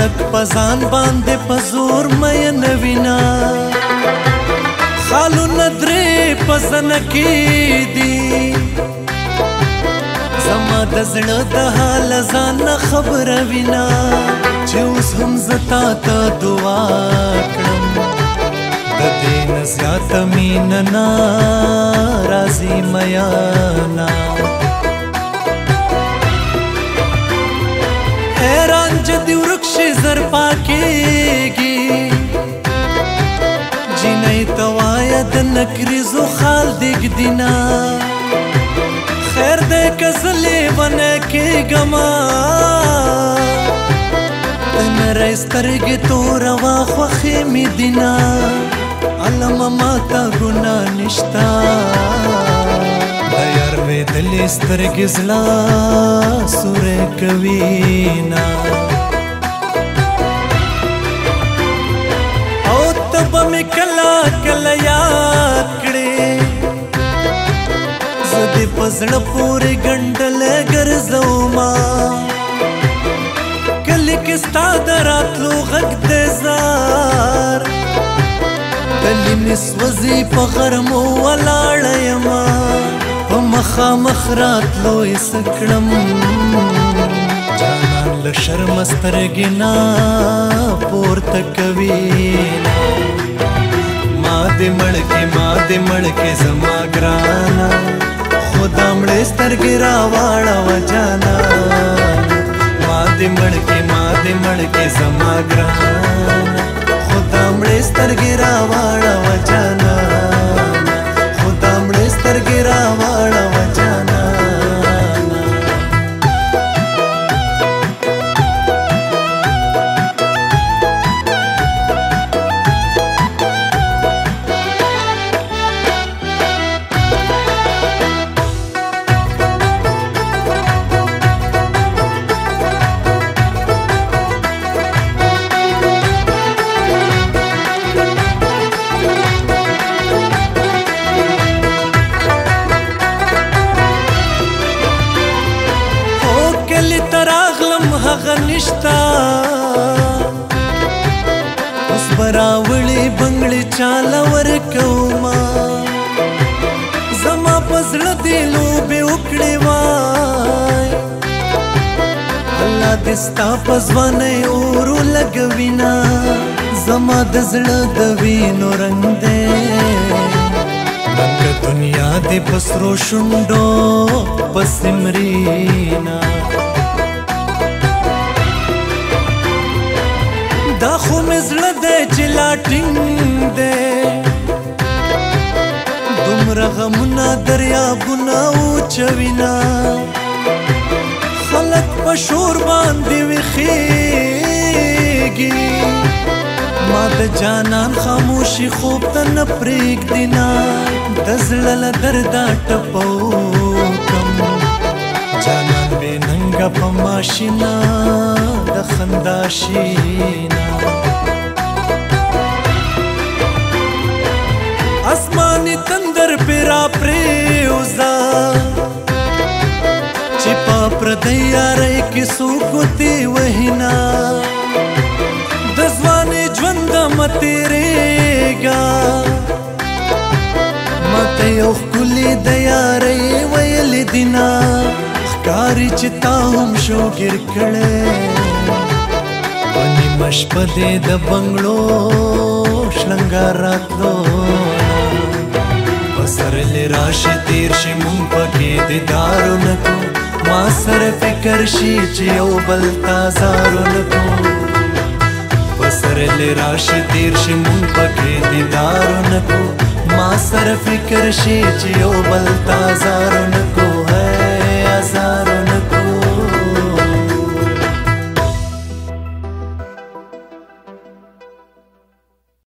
خلق پزان باندې پزور مې نوینا خالو ندرې پزن کې دي زما د زړه د حال ځان خبر وینا چې اوس هم زتا ته دعا کړم د دې نه زیات مين نه کېږم تنرې سترګې تور وا خوخې مې دینا علم ما تا ګنا نشتا یار وې دلې سترګې زلا سورې کوي نا او تب مې کلا کلا یاد کړې زه دې پزړه پورې ورځې په غرمو ولاړ یم په مخامخ راتلو یې څه کړم جانان له شرمه سترګې نه پورته کوي ما دې مړکې ما دې مړکې زما ګرانه خدا مړې سترګې راواړوه جانا ما دې مړکې ما دې مړکې زما ګرانه عالم هغه نشتا اوس براوړي بنگړي چاله ورکوما زما پزړه دی لوبه وکړې وای الله دې ستا پزوانه اورو لګوینا زما د زړه د وینو رنگ دې دنیا دې پسرو شوندو پسمرینا دی دومره غمونه دریابونه اوچوینه خلک په شور باندې ویښېږي ما د جانان خاموشي خوب ته نه پرېږدي نه د زړه له درده ټپوکم جانان بې ننګه په ماشینه د خندا شینه سر پیرا پریوزا چې په پردی یارۍ کې څوک دی وهینا د ځوانې ژوند متېرېږا ماته یو ښکلې د یارۍ ویل دینا ښکاري چې تا هم شوګر کړې پنې مشپدې د بنگلو شلنګا راتلو ویل راشه تیر شي مون پکې دیدارو نکو ما سره فکر شي چې یو بل تازارو نکو پسرل راشه تیر شي مون پکې دیدارو نکو ما سره فکر شي چې یو بل تازارو نکو